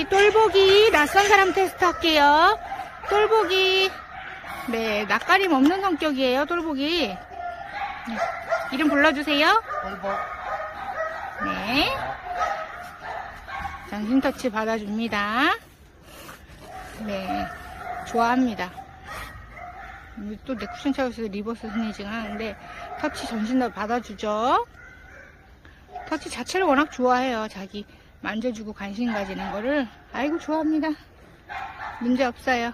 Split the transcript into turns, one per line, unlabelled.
우리 똘복이 낯선 사람 테스트 할게요. 똘복이. 네, 낯가림 없는 성격이에요, 똘복이. 네, 이름 불러주세요.
똘복.
네. 전신 터치 받아줍니다. 네. 좋아합니다. 또내 쿠션 차고서 reverse sneezing 하는데 터치 전신도 받아주죠. 터치 자체를 워낙 좋아해요. 자기 만져주고 관심 가지는 거를. 아이고, 좋아합니다. 문제 없어요.